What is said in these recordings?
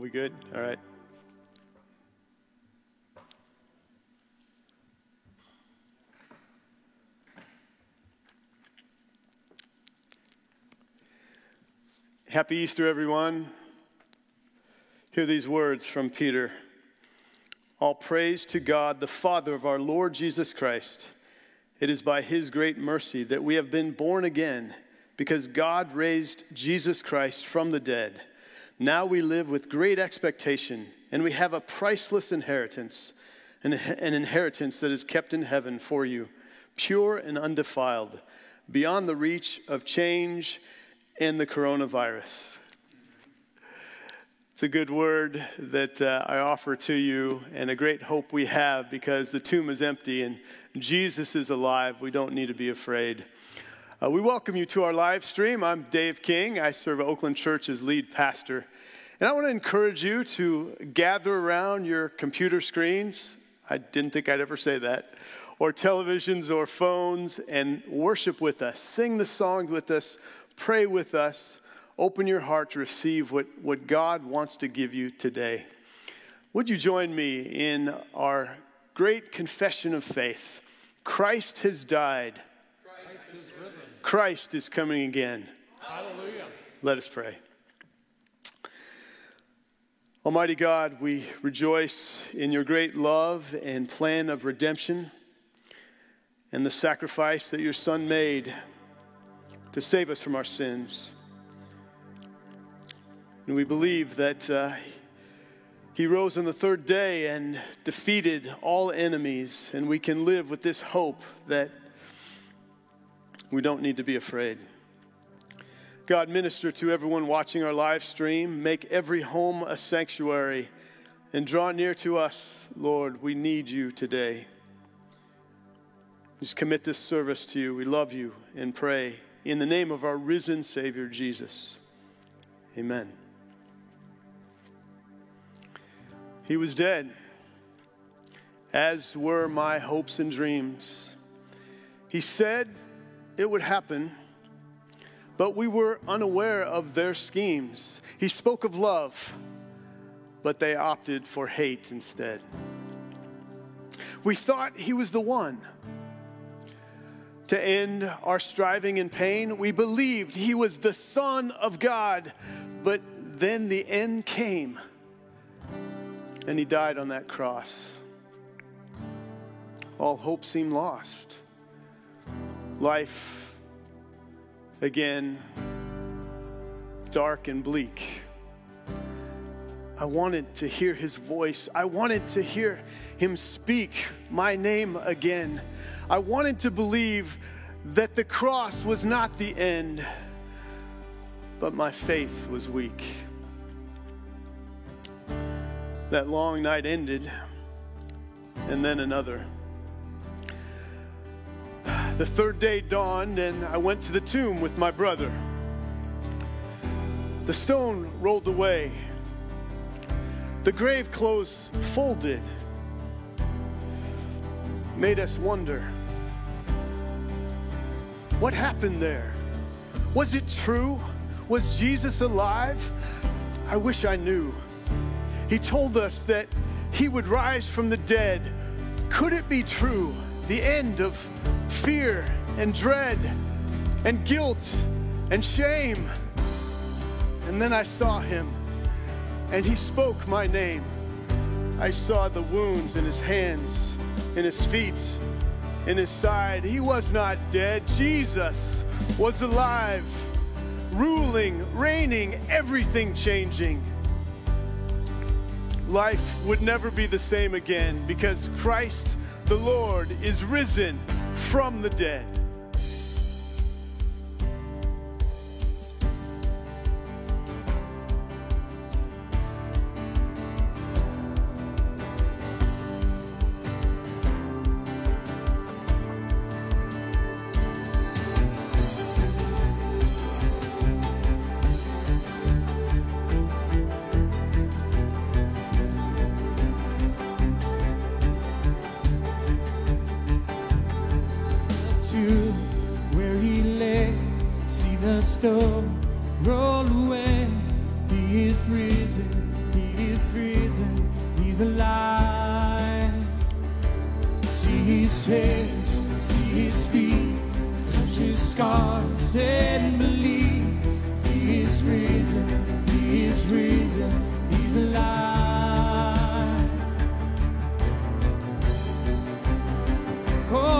We good? All right. Happy Easter, everyone. Hear these words from Peter. All praise to God, the Father of our Lord Jesus Christ. It is by his great mercy that we have been born again, because God raised Jesus Christ from the dead. Now we live with great expectation, and we have a priceless inheritance, an, an inheritance that is kept in heaven for you, pure and undefiled, beyond the reach of change and the coronavirus. It's a good word that uh, I offer to you and a great hope we have because the tomb is empty and Jesus is alive. We don't need to be afraid. Uh, we welcome you to our live stream. I'm Dave King. I serve Oakland Church as lead pastor. And I want to encourage you to gather around your computer screens. I didn't think I'd ever say that. Or televisions or phones and worship with us. Sing the songs with us. Pray with us open your heart to receive what, what God wants to give you today. Would you join me in our great confession of faith? Christ has died. Christ is risen. Christ is coming again. Hallelujah. Let us pray. Almighty God, we rejoice in your great love and plan of redemption and the sacrifice that your Son made to save us from our sins. And we believe that uh, he rose on the third day and defeated all enemies, and we can live with this hope that we don't need to be afraid. God, minister to everyone watching our live stream. Make every home a sanctuary and draw near to us, Lord. We need you today. Just commit this service to you. We love you and pray in the name of our risen Savior, Jesus. Amen. He was dead, as were my hopes and dreams. He said it would happen, but we were unaware of their schemes. He spoke of love, but they opted for hate instead. We thought he was the one to end our striving and pain. We believed he was the Son of God, but then the end came and he died on that cross. All hope seemed lost. Life, again, dark and bleak. I wanted to hear his voice. I wanted to hear him speak my name again. I wanted to believe that the cross was not the end, but my faith was weak that long night ended, and then another. The third day dawned, and I went to the tomb with my brother. The stone rolled away, the grave clothes folded, made us wonder what happened there? Was it true? Was Jesus alive? I wish I knew. He told us that he would rise from the dead. Could it be true? The end of fear and dread and guilt and shame. And then I saw him and he spoke my name. I saw the wounds in his hands, in his feet, in his side. He was not dead. Jesus was alive, ruling, reigning, everything changing life would never be the same again because Christ the Lord is risen from the dead. to where he lay. See the stone roll away. He is risen, he is risen, he's alive. See his hands, see his feet, touch his scars and believe. He is risen, he is risen, he's alive. Oh.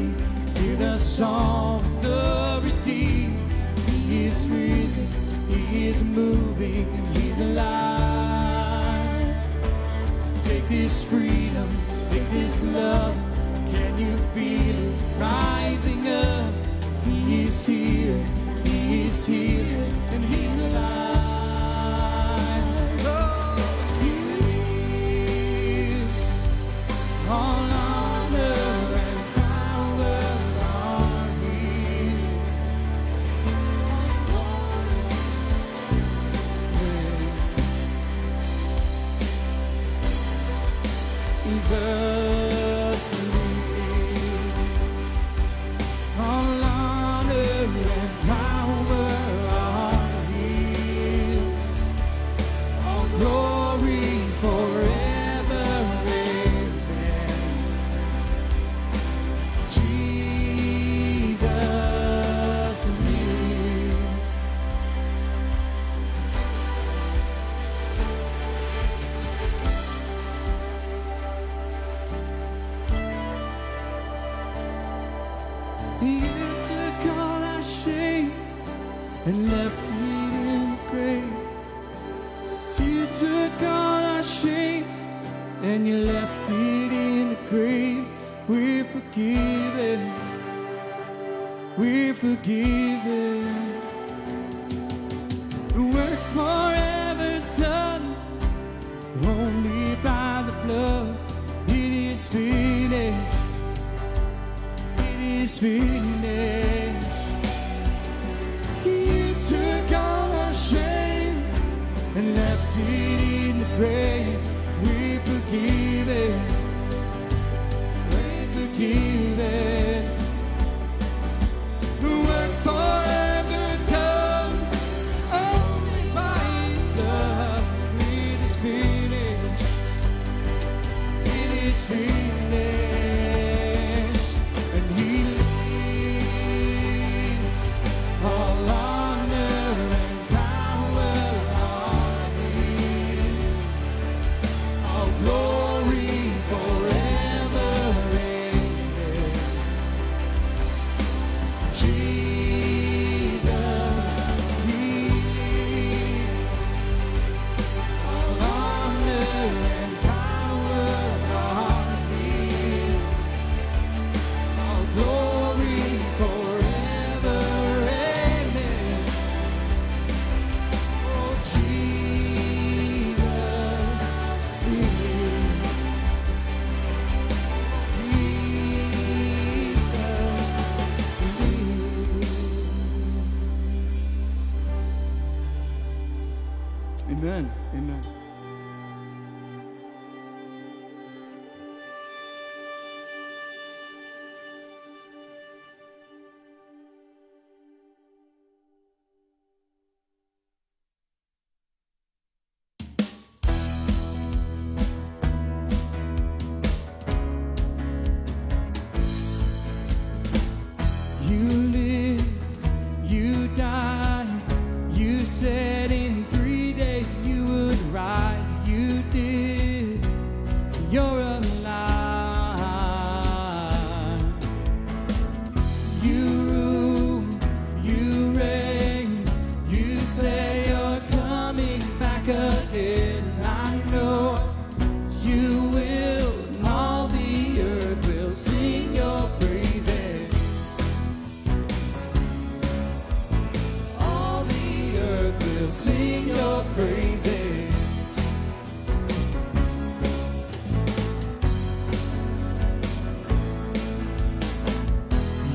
song the redeemed. He is risen, He is moving, He's alive. Take this freedom, take this love. Can you feel it rising up? He is here, He is here, and He's alive.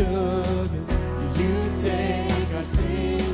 took. You take our sin.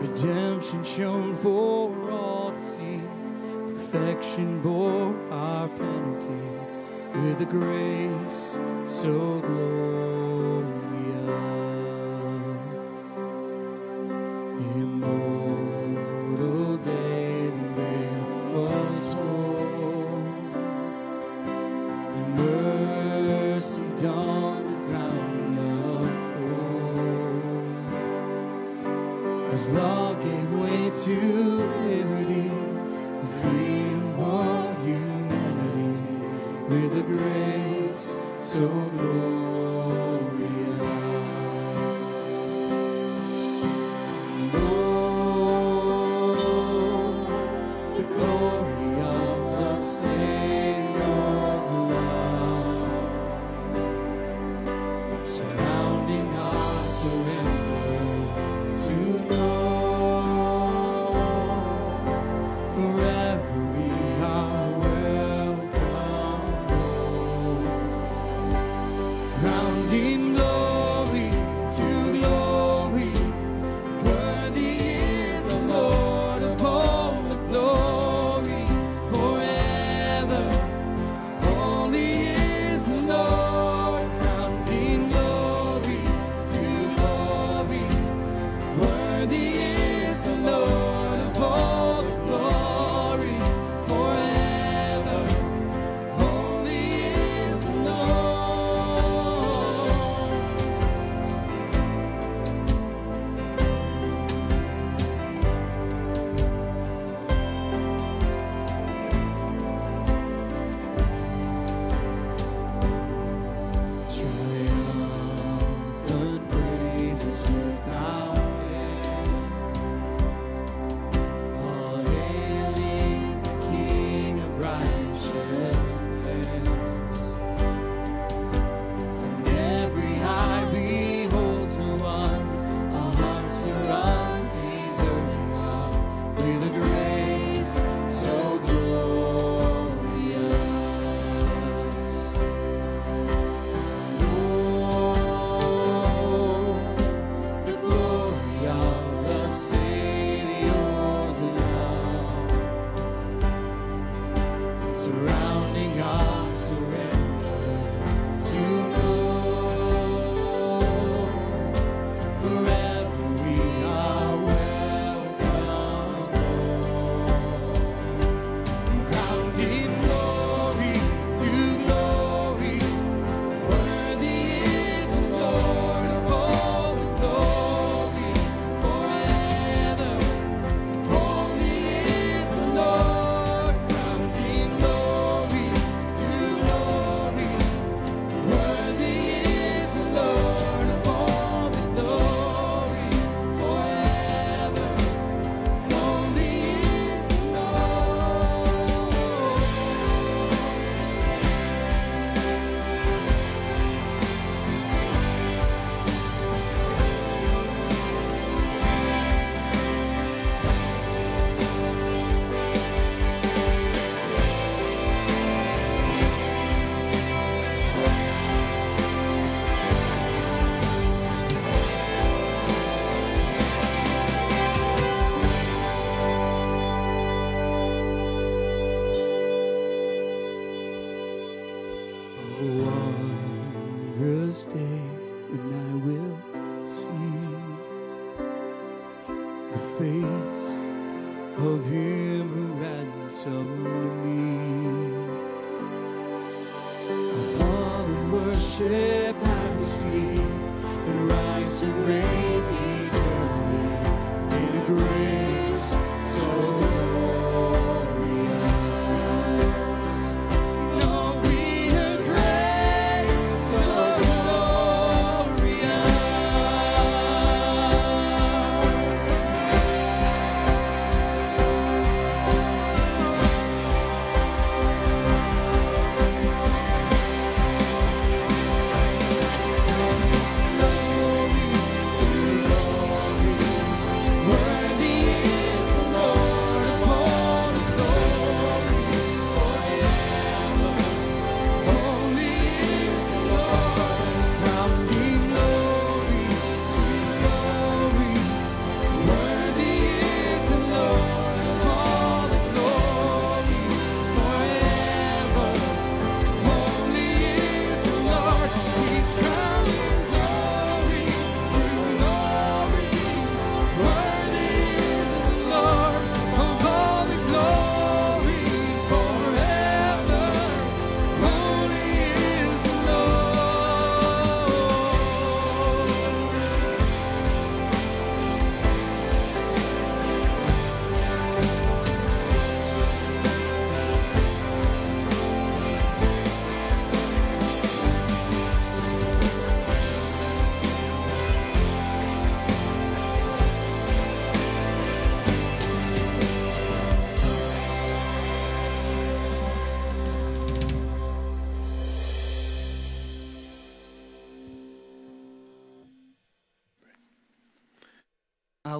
Redemption shown for all to see. Perfection bore our penalty with a grace so glorious.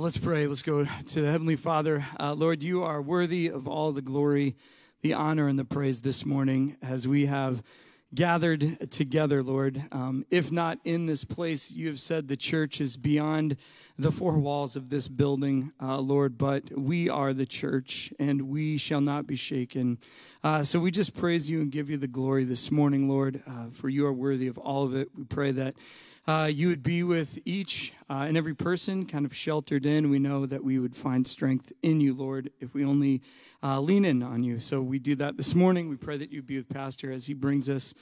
Let's pray. Let's go to the Heavenly Father. Uh, Lord, you are worthy of all the glory, the honor, and the praise this morning as we have gathered together, Lord. Um, if not in this place, you have said the church is beyond the four walls of this building, uh, Lord, but we are the church and we shall not be shaken. Uh, so we just praise you and give you the glory this morning, Lord, uh, for you are worthy of all of it. We pray that uh, you would be with each uh, and every person kind of sheltered in. We know that we would find strength in you, Lord, if we only uh, lean in on you. So we do that this morning. We pray that you be with Pastor as he brings us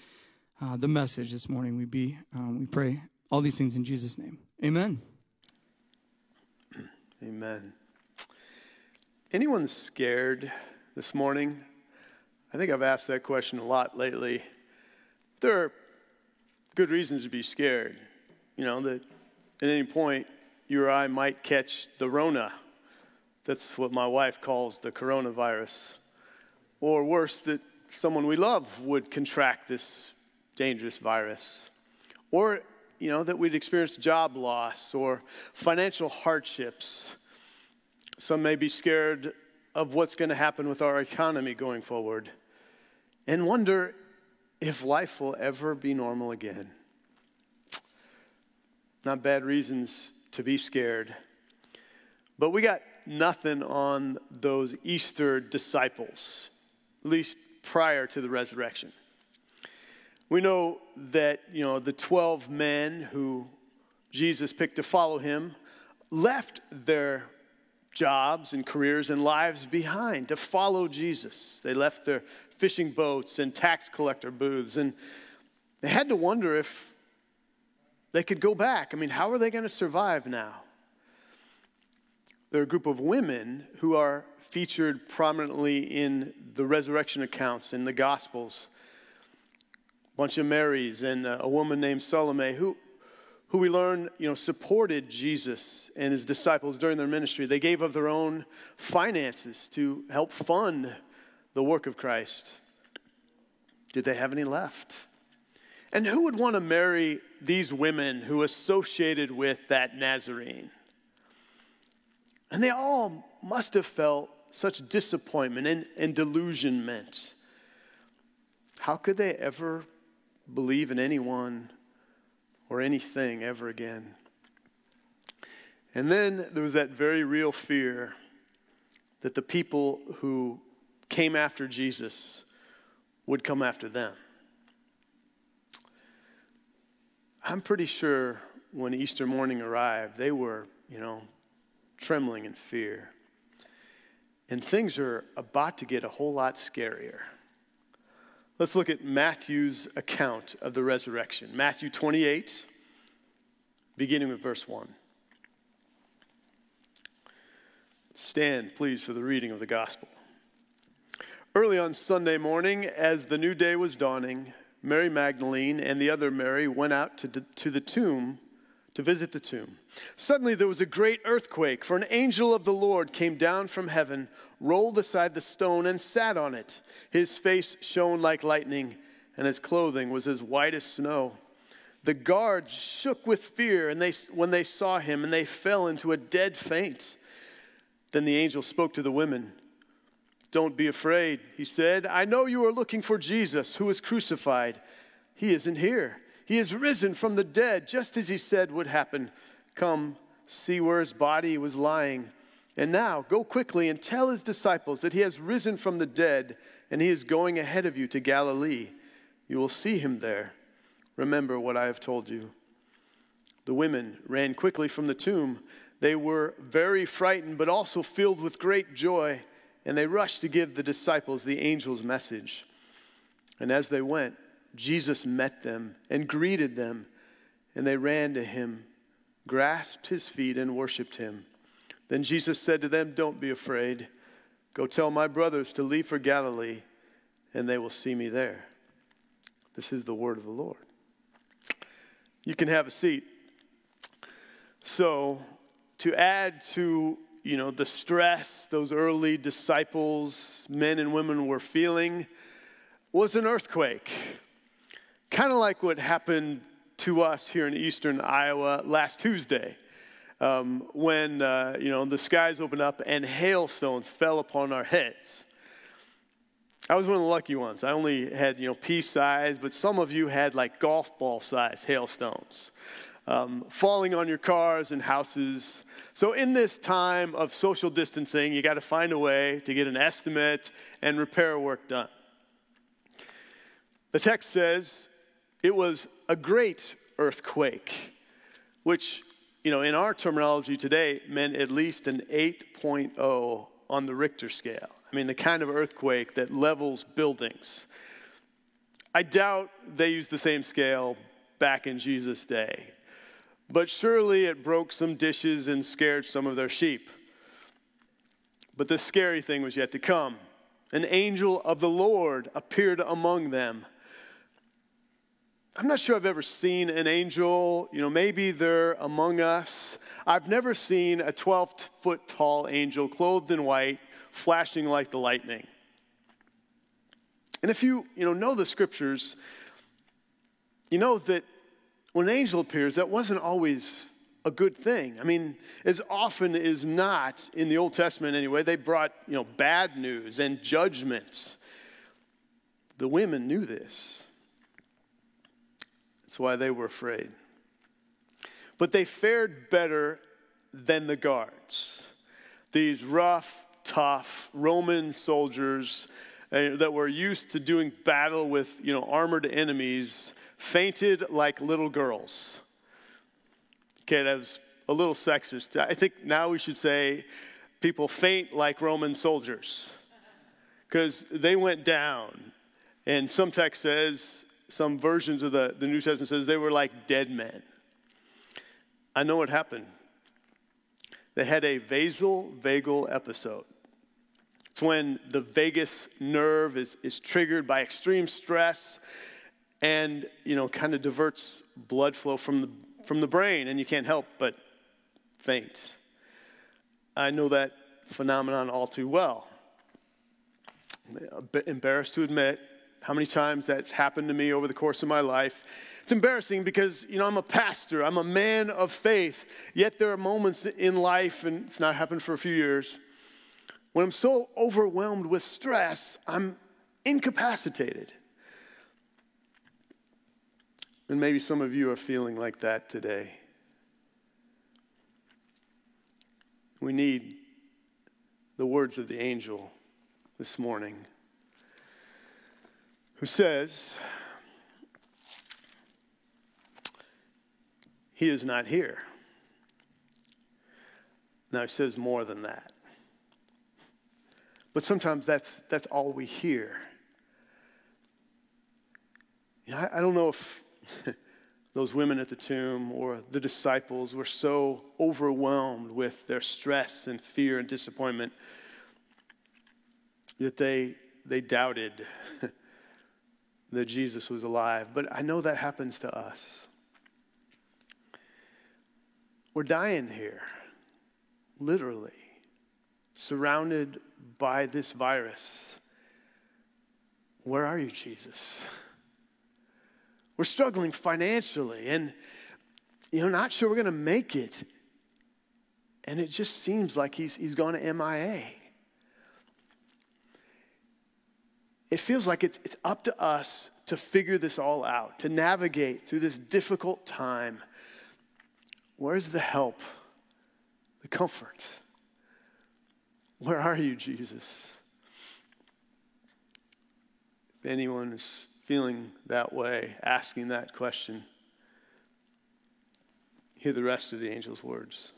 uh, the message this morning. We be, um, we pray all these things in Jesus' name. Amen. Amen. Anyone scared this morning? I think I've asked that question a lot lately. There are good reasons to be scared. You know, that at any point you or I might catch the Rona. That's what my wife calls the coronavirus. Or worse, that someone we love would contract this dangerous virus. Or, you know, that we'd experience job loss or financial hardships. Some may be scared of what's going to happen with our economy going forward and wonder if life will ever be normal again. Not bad reasons to be scared. But we got nothing on those Easter disciples, at least prior to the resurrection. We know that, you know, the 12 men who Jesus picked to follow him left their jobs and careers and lives behind to follow Jesus. They left their fishing boats and tax collector booths, and they had to wonder if they could go back. I mean, how are they going to survive now? There are a group of women who are featured prominently in the resurrection accounts in the Gospels. A bunch of Marys and uh, a woman named Salome who, who we learn, you know, supported Jesus and his disciples during their ministry. They gave of their own finances to help fund the work of Christ. Did they have any left? And who would want to marry these women who associated with that Nazarene? And they all must have felt such disappointment and, and delusionment. How could they ever believe in anyone or anything ever again? And then there was that very real fear that the people who came after Jesus would come after them. I'm pretty sure when Easter morning arrived, they were, you know, trembling in fear. And things are about to get a whole lot scarier. Let's look at Matthew's account of the resurrection. Matthew 28, beginning with verse 1. Stand, please, for the reading of the gospel. Early on Sunday morning, as the new day was dawning, Mary Magdalene and the other Mary went out to, to the tomb to visit the tomb. Suddenly there was a great earthquake, for an angel of the Lord came down from heaven, rolled aside the stone, and sat on it. His face shone like lightning, and his clothing was as white as snow. The guards shook with fear and they, when they saw him, and they fell into a dead faint. Then the angel spoke to the women. Don't be afraid, he said. I know you are looking for Jesus, who was crucified. He isn't here he is risen from the dead, just as he said would happen. Come, see where his body was lying. And now, go quickly and tell his disciples that he has risen from the dead, and he is going ahead of you to Galilee. You will see him there. Remember what I have told you. The women ran quickly from the tomb. They were very frightened, but also filled with great joy, and they rushed to give the disciples the angel's message. And as they went, Jesus met them and greeted them, and they ran to him, grasped his feet, and worshiped him. Then Jesus said to them, Don't be afraid. Go tell my brothers to leave for Galilee, and they will see me there. This is the word of the Lord. You can have a seat. So, to add to you know the stress those early disciples, men and women were feeling, was an earthquake. Kind of like what happened to us here in eastern Iowa last Tuesday. Um, when uh, you know the skies opened up and hailstones fell upon our heads. I was one of the lucky ones. I only had you know pea size, but some of you had like golf ball size hailstones um, falling on your cars and houses. So in this time of social distancing, you got to find a way to get an estimate and repair work done. The text says it was a great earthquake, which, you know, in our terminology today meant at least an 8.0 on the Richter scale. I mean, the kind of earthquake that levels buildings. I doubt they used the same scale back in Jesus' day, but surely it broke some dishes and scared some of their sheep. But the scary thing was yet to come. An angel of the Lord appeared among them I'm not sure I've ever seen an angel. You know, maybe they're among us. I've never seen a 12 foot tall angel clothed in white, flashing like the lightning. And if you, you know, know the scriptures, you know that when an angel appears, that wasn't always a good thing. I mean, as often as not, in the Old Testament anyway, they brought, you know, bad news and judgment. The women knew this. That's why they were afraid. But they fared better than the guards. These rough, tough Roman soldiers uh, that were used to doing battle with, you know, armored enemies fainted like little girls. Okay, that was a little sexist. I think now we should say people faint like Roman soldiers because they went down. And some text says, some versions of the, the New Testament says they were like dead men. I know what happened. They had a vasovagal episode. It's when the vagus nerve is, is triggered by extreme stress and, you know, kind of diverts blood flow from the, from the brain, and you can't help but faint. I know that phenomenon all too well. Embarrassed to admit how many times that's happened to me over the course of my life. It's embarrassing because, you know, I'm a pastor, I'm a man of faith, yet there are moments in life, and it's not happened for a few years, when I'm so overwhelmed with stress, I'm incapacitated. And maybe some of you are feeling like that today. We need the words of the angel this morning who says, He is not here. Now, he says more than that. But sometimes that's, that's all we hear. You know, I, I don't know if those women at the tomb or the disciples were so overwhelmed with their stress and fear and disappointment that they, they doubted that Jesus was alive. But I know that happens to us. We're dying here, literally, surrounded by this virus. Where are you, Jesus? We're struggling financially and, you know, not sure we're going to make it. And it just seems like he's, he's gone to MIA. It feels like it's, it's up to us to figure this all out, to navigate through this difficult time. Where's the help, the comfort? Where are you, Jesus? If anyone is feeling that way, asking that question, hear the rest of the angel's words.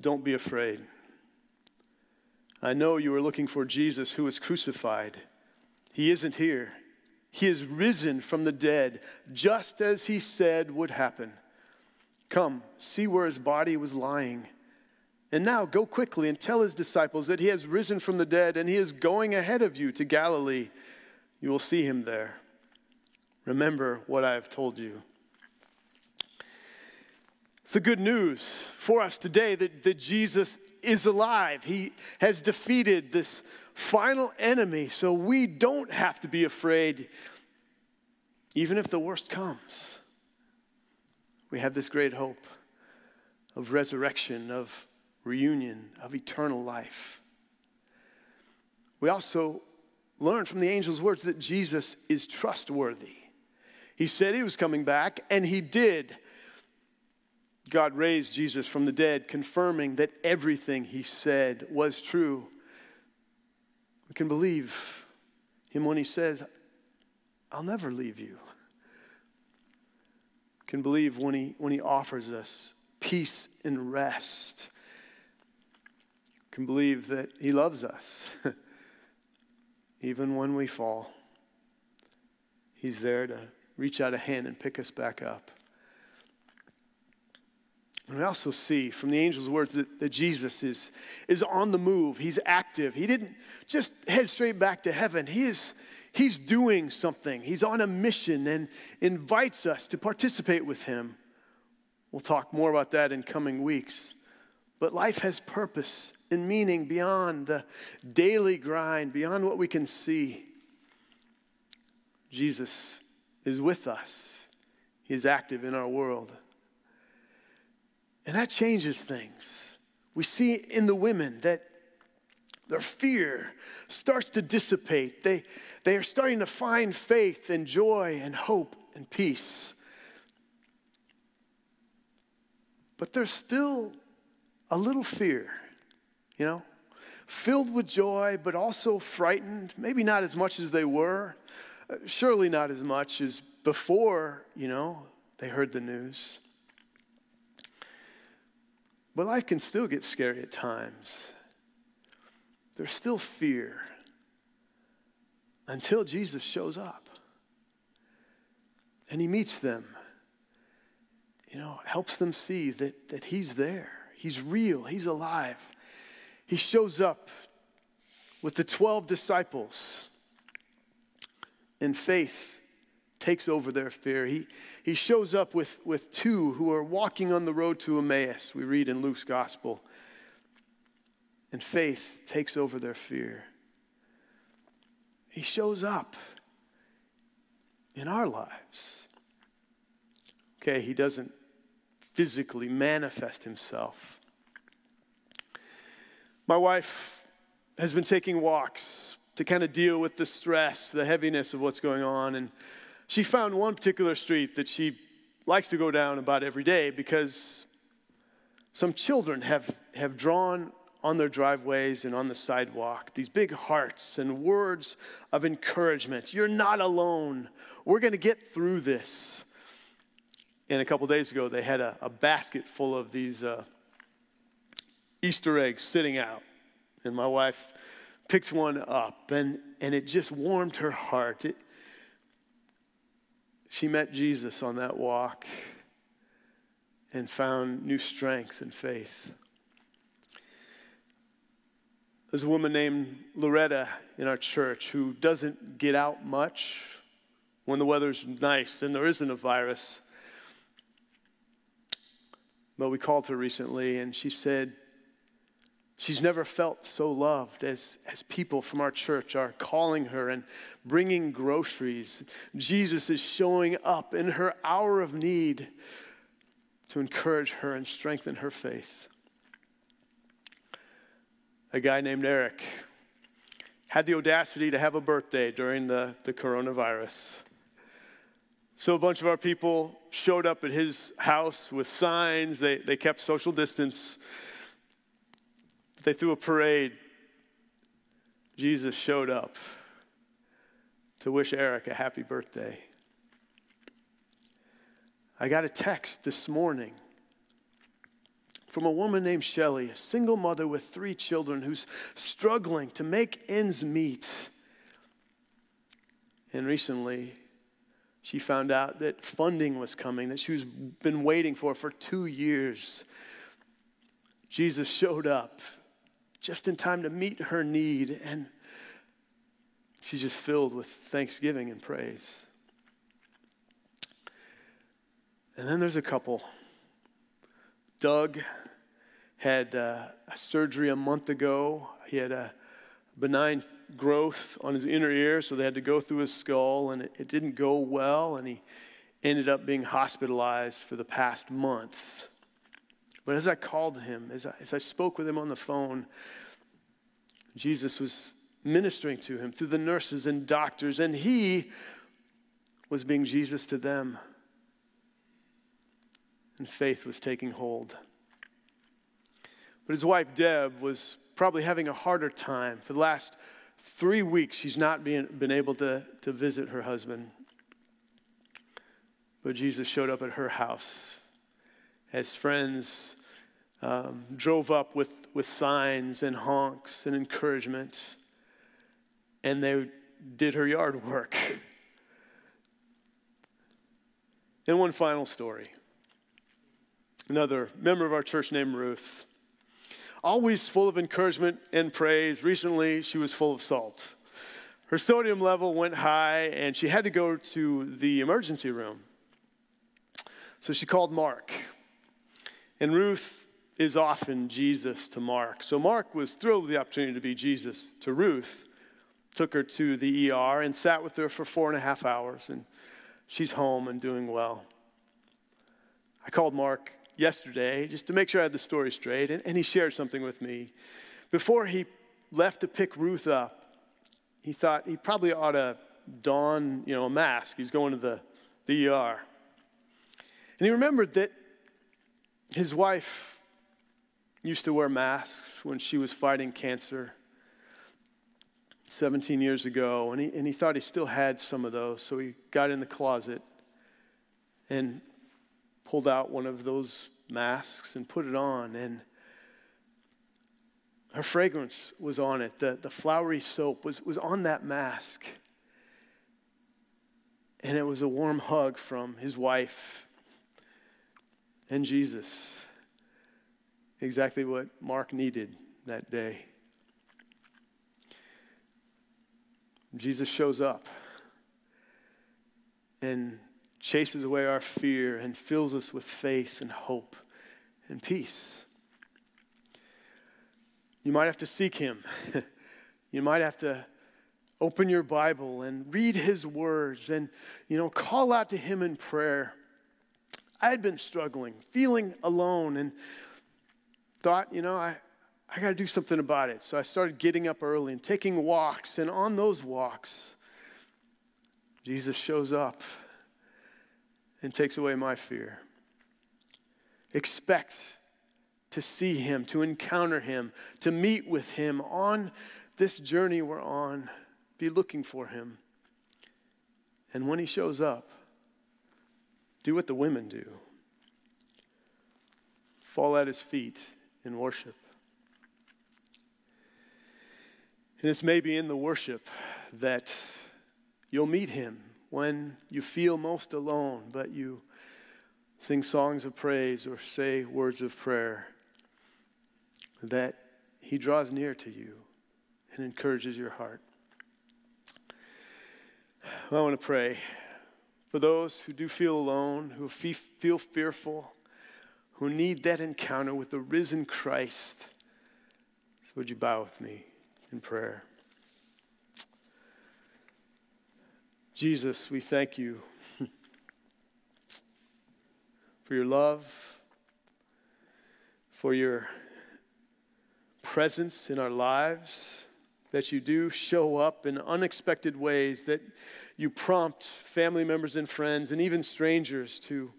Don't be afraid. I know you are looking for Jesus who was crucified. He isn't here. He is risen from the dead, just as he said would happen. Come, see where his body was lying. And now go quickly and tell his disciples that he has risen from the dead and he is going ahead of you to Galilee. You will see him there. Remember what I have told you. It's the good news for us today that, that Jesus is alive. He has defeated this final enemy, so we don't have to be afraid, even if the worst comes we have this great hope of resurrection, of reunion, of eternal life. We also learn from the angel's words that Jesus is trustworthy. He said he was coming back, and he did. God raised Jesus from the dead, confirming that everything he said was true. We can believe him when he says, I'll never leave you We can believe when he, when he offers us peace and rest. Can believe that he loves us. Even when we fall, he's there to reach out a hand and pick us back up. And we also see from the angel's words that, that Jesus is, is on the move. He's active. He didn't just head straight back to heaven. He is, he's doing something. He's on a mission and invites us to participate with him. We'll talk more about that in coming weeks. But life has purpose and meaning beyond the daily grind, beyond what we can see. Jesus is with us. He is active in our world. And that changes things. We see in the women that their fear starts to dissipate. They, they are starting to find faith and joy and hope and peace. But there's still a little fear, you know, filled with joy, but also frightened, maybe not as much as they were, uh, surely not as much as before, you know, they heard the news. But life can still get scary at times. There's still fear until Jesus shows up and he meets them. You know, helps them see that, that he's there. He's real. He's alive. He shows up with the 12 disciples, and faith takes over their fear. He, he shows up with, with two who are walking on the road to Emmaus, we read in Luke's gospel, and faith takes over their fear. He shows up in our lives. Okay, he doesn't physically manifest himself. My wife has been taking walks to kind of deal with the stress, the heaviness of what's going on. And she found one particular street that she likes to go down about every day because some children have, have drawn on their driveways and on the sidewalk these big hearts and words of encouragement. You're not alone. We're going to get through this. And a couple days ago, they had a, a basket full of these uh, Easter eggs sitting out. And my wife picked one up, and, and it just warmed her heart. It, she met Jesus on that walk and found new strength and faith. There's a woman named Loretta in our church who doesn't get out much when the weather's nice and there isn't a virus. But we called her recently and she said she's never felt so loved as, as people from our church are calling her and bringing groceries. Jesus is showing up in her hour of need to encourage her and strengthen her faith. A guy named Eric had the audacity to have a birthday during the, the coronavirus. So a bunch of our people showed up at his house with signs. They, they kept social distance. They threw a parade. Jesus showed up to wish Eric a happy birthday. I got a text this morning from a woman named Shelley, a single mother with three children who's struggling to make ends meet. And recently, she found out that funding was coming that she's been waiting for for two years. Jesus showed up just in time to meet her need, and she's just filled with thanksgiving and praise. And then there's a couple. Doug had uh, a surgery a month ago. He had a benign growth on his inner ear, so they had to go through his skull, and it, it didn't go well, and he ended up being hospitalized for the past month. But as I called him, as I, as I spoke with him on the phone, Jesus was ministering to him through the nurses and doctors, and he was being Jesus to them. And faith was taking hold. But his wife, Deb, was probably having a harder time. For the last three weeks, she's not been, been able to, to visit her husband. But Jesus showed up at her house as friends um, drove up with, with signs and honks and encouragement, and they did her yard work. And one final story. Another member of our church named Ruth always full of encouragement and praise. Recently, she was full of salt. Her sodium level went high, and she had to go to the emergency room. So she called Mark. And Ruth is often Jesus to Mark. So Mark was thrilled with the opportunity to be Jesus to Ruth, took her to the ER, and sat with her for four and a half hours. And she's home and doing well. I called Mark yesterday just to make sure I had the story straight, and, and he shared something with me. Before he left to pick Ruth up, he thought he probably ought to don, you know, a mask. He's going to the, the ER. And he remembered that his wife used to wear masks when she was fighting cancer 17 years ago, and he, and he thought he still had some of those. So he got in the closet and pulled out one of those masks and put it on. And her fragrance was on it. The, the flowery soap was, was on that mask. And it was a warm hug from his wife and Jesus. Exactly what Mark needed that day. Jesus shows up and chases away our fear and fills us with faith and hope and peace. You might have to seek him. you might have to open your Bible and read his words and, you know, call out to him in prayer. I had been struggling, feeling alone, and thought, you know, I, I got to do something about it. So I started getting up early and taking walks. And on those walks, Jesus shows up and takes away my fear. Expect to see him, to encounter him, to meet with him on this journey we're on. Be looking for him. And when he shows up, do what the women do fall at his feet in worship. And it's maybe in the worship that you'll meet him when you feel most alone, but you sing songs of praise or say words of prayer that He draws near to you and encourages your heart. I want to pray for those who do feel alone, who feel fearful, who need that encounter with the risen Christ. So, would you bow with me in prayer? Jesus, we thank you for your love, for your presence in our lives, that you do show up in unexpected ways, that you prompt family members and friends and even strangers to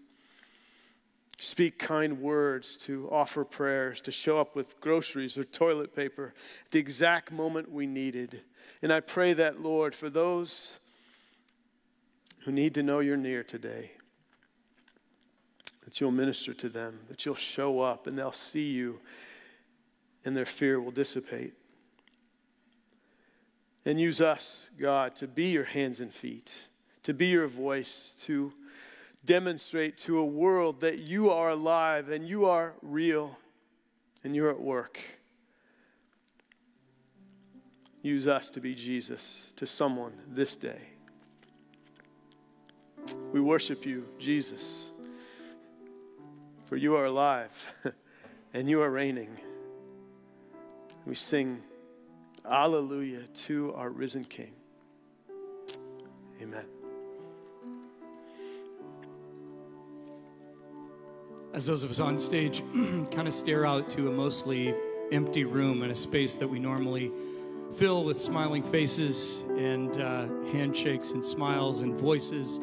speak kind words, to offer prayers, to show up with groceries or toilet paper at the exact moment we needed. And I pray that, Lord, for those who need to know you're near today, that you'll minister to them, that you'll show up and they'll see you and their fear will dissipate. And use us, God, to be your hands and feet, to be your voice, to demonstrate to a world that you are alive and you are real and you're at work. Use us to be Jesus to someone this day. We worship you, Jesus, for you are alive and you are reigning. We sing Alleluia to our risen King. Amen. As those of us on stage kind of stare out to a mostly empty room and a space that we normally fill with smiling faces and uh, handshakes and smiles and voices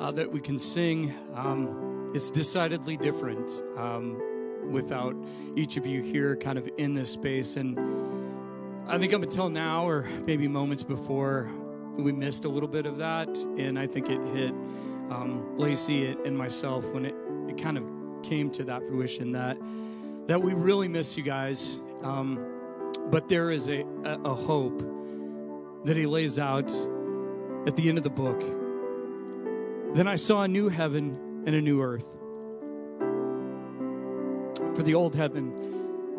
uh, that we can sing, um, it's decidedly different. Um, without each of you here kind of in this space. And I think up until now, or maybe moments before, we missed a little bit of that. And I think it hit um, Lacey and myself when it, it kind of came to that fruition that, that we really miss you guys. Um, but there is a, a, a hope that he lays out at the end of the book. Then I saw a new heaven and a new earth for the old heaven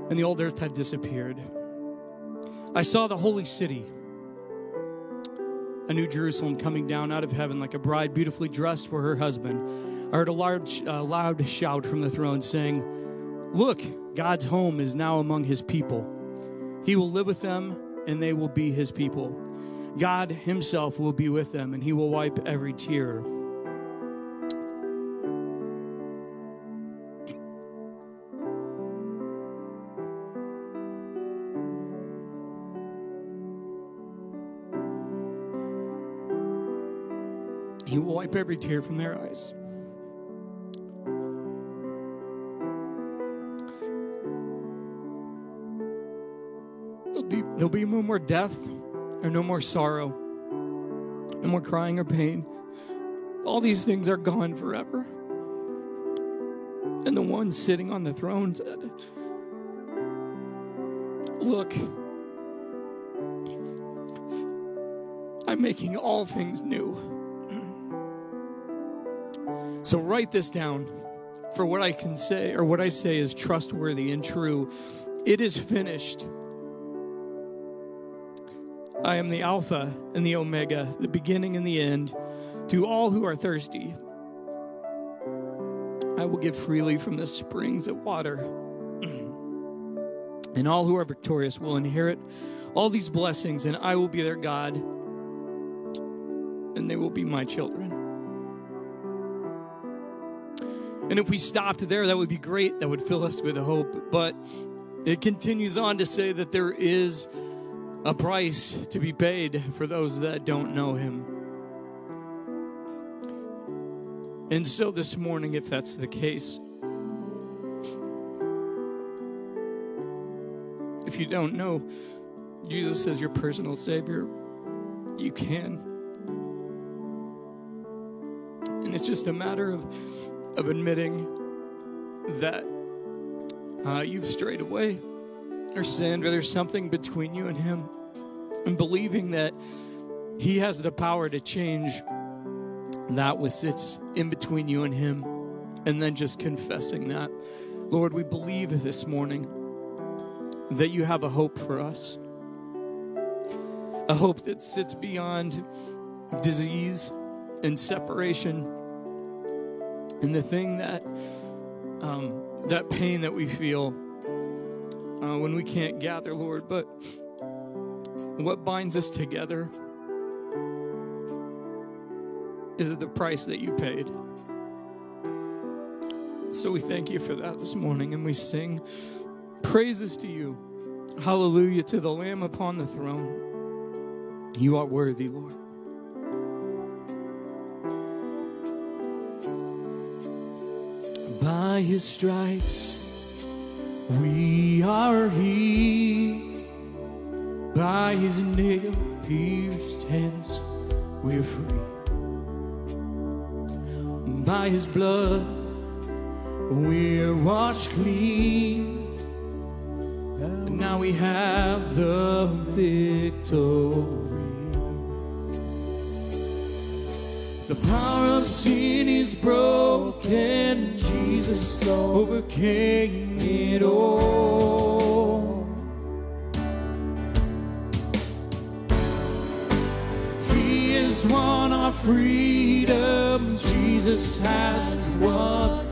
and the old earth had disappeared. I saw the holy city, a new Jerusalem coming down out of heaven like a bride beautifully dressed for her husband. I heard a large, uh, loud shout from the throne saying, Look, God's home is now among his people. He will live with them, and they will be his people. God himself will be with them, and he will wipe every tear He will wipe every tear from their eyes. There'll be, no more death or no more sorrow, no more crying or pain. All these things are gone forever. And the one sitting on the throne said, Look, I'm making all things new. So write this down for what I can say, or what I say is trustworthy and true. It is finished. I am the Alpha and the Omega, the beginning and the end. To all who are thirsty, I will give freely from the springs of water. and all who are victorious will inherit all these blessings, and I will be their God, and they will be my children. And if we stopped there, that would be great. That would fill us with hope. But it continues on to say that there is a price to be paid for those that don't know him. And so this morning, if that's the case, if you don't know Jesus as your personal Savior, you can. And it's just a matter of, of admitting that uh, you've strayed away or sinned, or there's something between you and Him, and believing that He has the power to change that which sits in between you and Him, and then just confessing that. Lord, we believe this morning that you have a hope for us, a hope that sits beyond disease and separation, and the thing that um, that pain that we feel uh, when we can't gather, Lord, but what binds us together is the price that you paid. So we thank you for that this morning and we sing praises to you. Hallelujah to the Lamb upon the throne. You are worthy, Lord. By his stripes we are healed. By his nail pierced hands we're free. By his blood we're washed clean. And now we have the victory. The power of sin is broken. Jesus overcame He has won our freedom. Jesus has won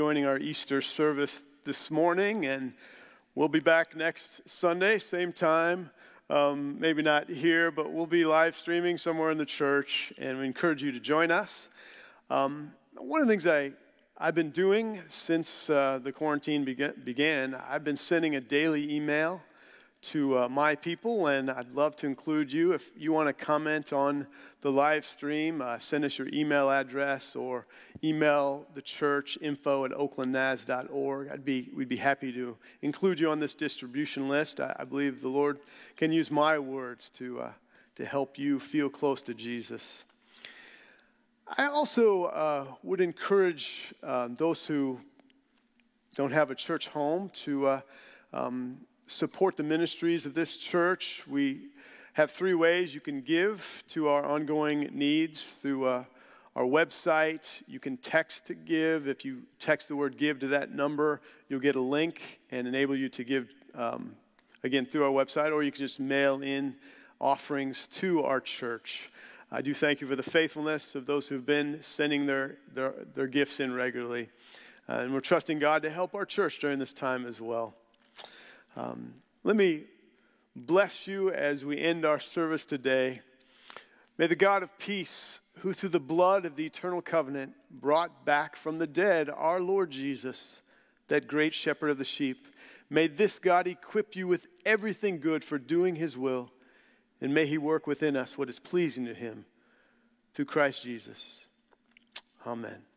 joining our Easter service this morning. And we'll be back next Sunday, same time. Um, maybe not here, but we'll be live streaming somewhere in the church, and we encourage you to join us. Um, one of the things I, I've been doing since uh, the quarantine began, began, I've been sending a daily email to uh, my people, and I'd love to include you. If you want to comment on the live stream, uh, send us your email address or email the church info at oaklandnaz.org. I'd be, we'd be happy to include you on this distribution list. I, I believe the Lord can use my words to, uh, to help you feel close to Jesus. I also uh, would encourage uh, those who don't have a church home to uh, um, support the ministries of this church. We have three ways you can give to our ongoing needs through uh, our website. You can text to give. If you text the word give to that number, you'll get a link and enable you to give um, again through our website, or you can just mail in offerings to our church. I do thank you for the faithfulness of those who've been sending their, their, their gifts in regularly. Uh, and we're trusting God to help our church during this time as well. Um, let me bless you as we end our service today. May the God of peace, who through the blood of the eternal covenant brought back from the dead our Lord Jesus, that great shepherd of the sheep, may this God equip you with everything good for doing his will, and may he work within us what is pleasing to him through Christ Jesus. Amen.